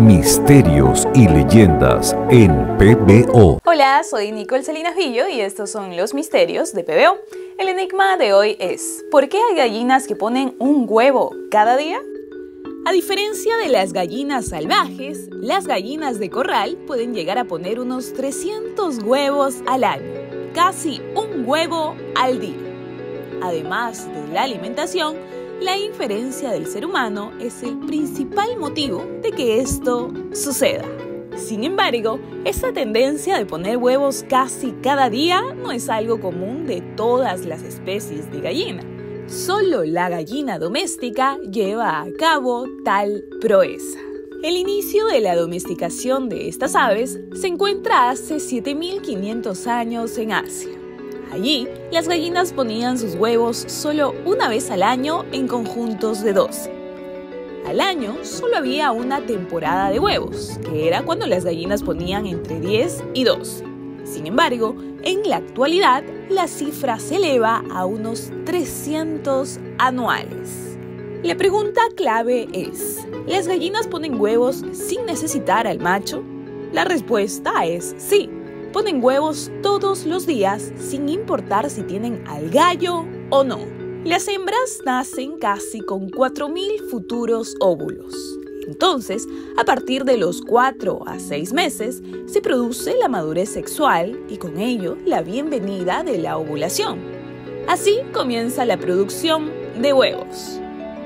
Misterios y leyendas en PBO. Hola, soy Nicole Salinas Villo y estos son los misterios de PBO. El enigma de hoy es, ¿por qué hay gallinas que ponen un huevo cada día? A diferencia de las gallinas salvajes, las gallinas de corral pueden llegar a poner unos 300 huevos al año, casi un huevo al día. Además de la alimentación, la inferencia del ser humano es el principal motivo de que esto suceda. Sin embargo, esta tendencia de poner huevos casi cada día no es algo común de todas las especies de gallina. Solo la gallina doméstica lleva a cabo tal proeza. El inicio de la domesticación de estas aves se encuentra hace 7500 años en Asia. Allí, las gallinas ponían sus huevos solo una vez al año en conjuntos de 12. Al año solo había una temporada de huevos, que era cuando las gallinas ponían entre 10 y 12. Sin embargo, en la actualidad la cifra se eleva a unos 300 anuales. La pregunta clave es, ¿las gallinas ponen huevos sin necesitar al macho? La respuesta es sí ponen huevos todos los días sin importar si tienen al gallo o no. Las hembras nacen casi con 4.000 futuros óvulos. Entonces, a partir de los 4 a 6 meses, se produce la madurez sexual y con ello la bienvenida de la ovulación. Así comienza la producción de huevos.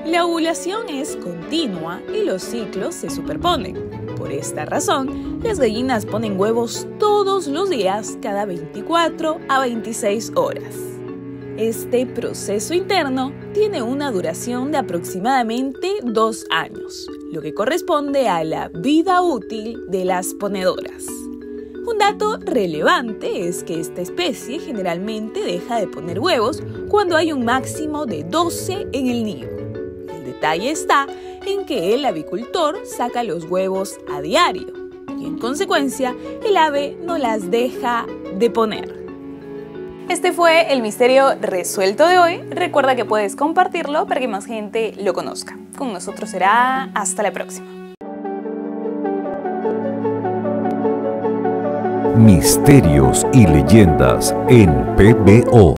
La ovulación es continua y los ciclos se superponen. Por esta razón, las gallinas ponen huevos todos los días cada 24 a 26 horas. Este proceso interno tiene una duración de aproximadamente dos años, lo que corresponde a la vida útil de las ponedoras. Un dato relevante es que esta especie generalmente deja de poner huevos cuando hay un máximo de 12 en el nido. Detalle está en que el avicultor saca los huevos a diario y en consecuencia el ave no las deja de poner. Este fue el misterio resuelto de hoy. Recuerda que puedes compartirlo para que más gente lo conozca. Con nosotros será hasta la próxima. Misterios y leyendas en PBO.